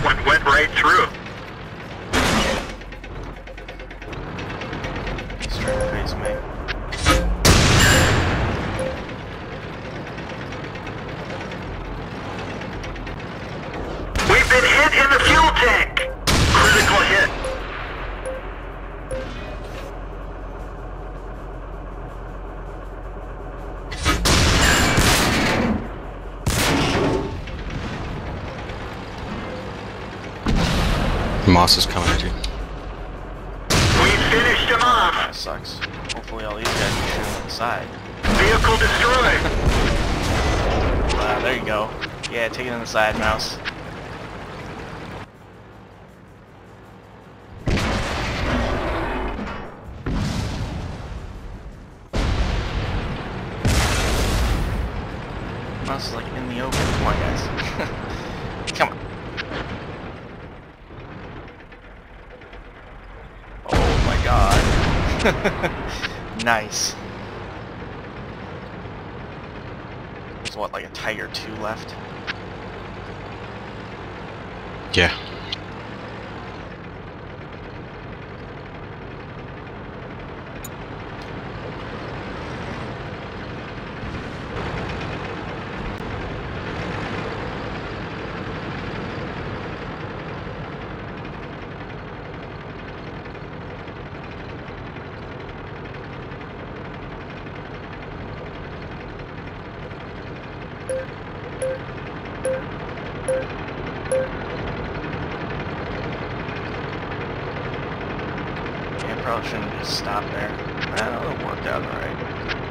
that one went right through. Moss is coming at you. We finished him off. That sucks. Hopefully all these guys can shoot on the side. Vehicle destroyed. Wow, there you go. Yeah, take it on the side, Maus. Maus is like in the open. Come on, guys. Come on. Oh my god. nice. There's what, like a Tiger 2 left? Yeah. Yeah, probably shouldn't just stop there. Well, it worked out alright.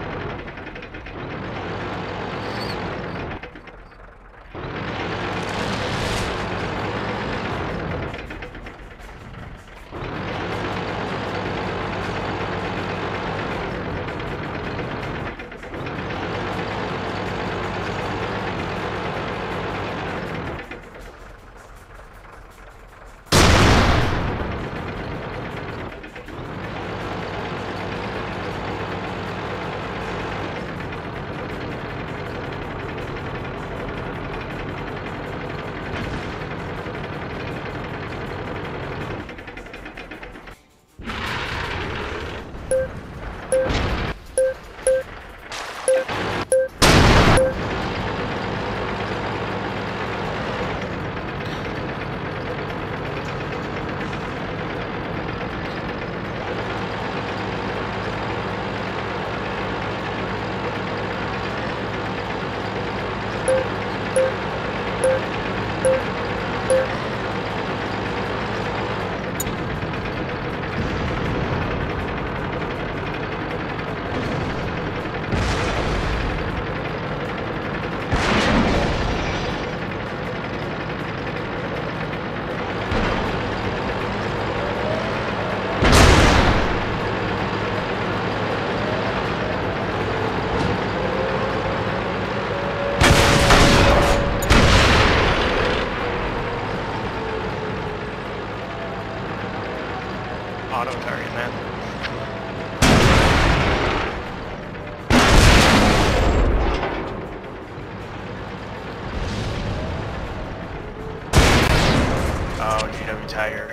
Tiger.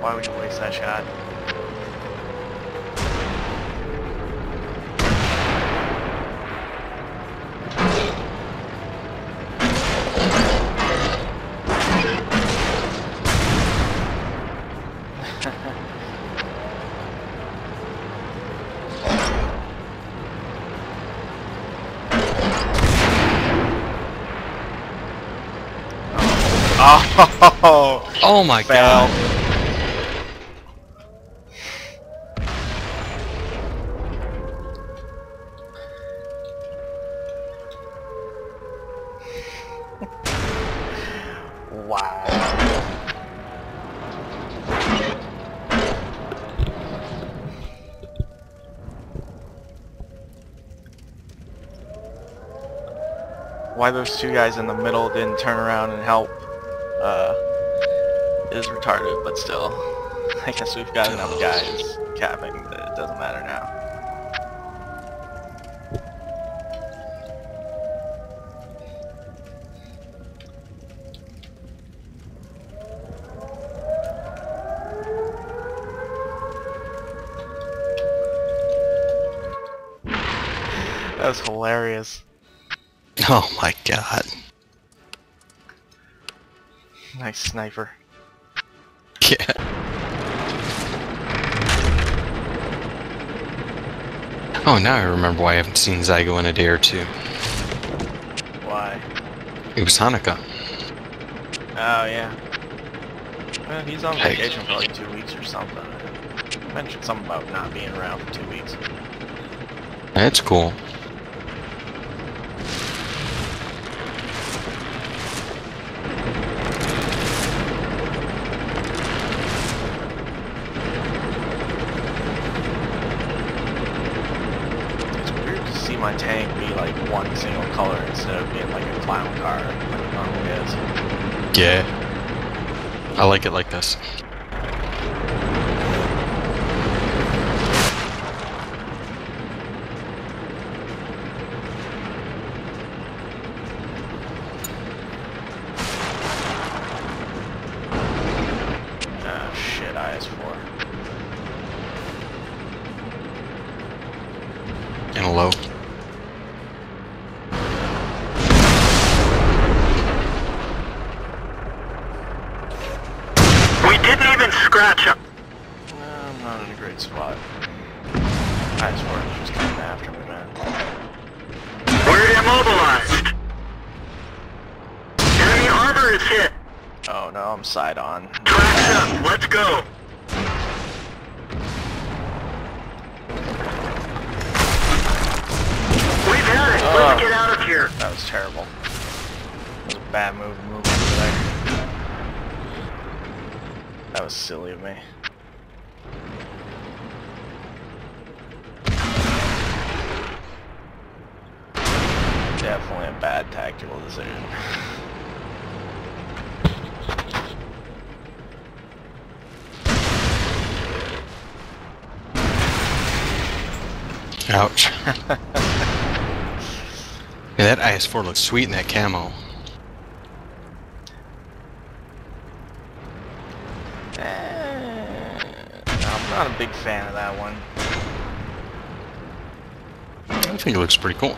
Why would you waste that shot? Oh, Oh my god. Wow. Why those two guys in the middle didn't turn around and help uh, is retarded, but still. I guess we've got enough guys capping that it doesn't matter now. That was hilarious. Oh my god. Nice sniper. Yeah. Oh, now I remember why I haven't seen Zygo in a day or two. Why? It was Hanukkah. Oh yeah. Well, he's on vacation for like two weeks or something. Mentioned something about not being around for two weeks. That's cool. My tank be like one single color instead of being like a clown car like it normally is. Yeah. I like it like this. Ah shit, IS4. And a low. We didn't even scratch him. No, I'm not in a great spot. IS4 is just coming after me, man. We're immobilized. Enemy armor is hit. Oh no, I'm side on. Tracks up. Let's go. We've had it. Oh. Let's get out of here. That was terrible. That was a bad move moving over there. That was silly of me. Definitely a bad tactical decision. Ouch. yeah, that IS-4 looks sweet in that camo. Eh, I'm not a big fan of that one. I think it looks pretty cool.